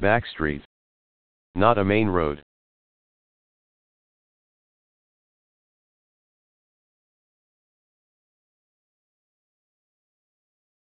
Backstreet. Not a main road.